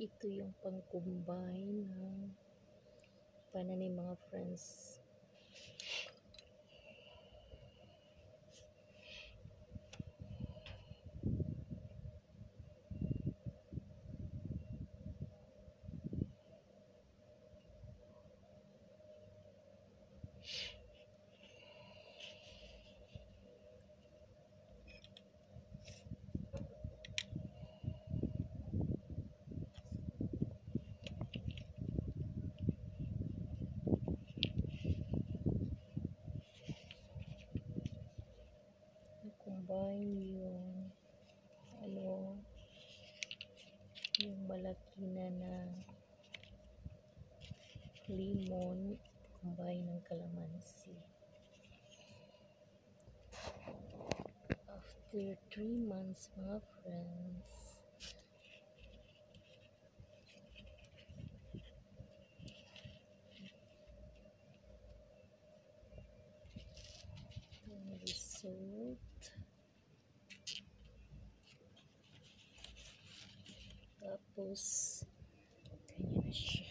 ito yung pang-combine ng pananim mga friends. Combine yung ano yung malaki na na lemon combine ng calamansi. After 3 months mga friends yung Tapos, ganyan na siya.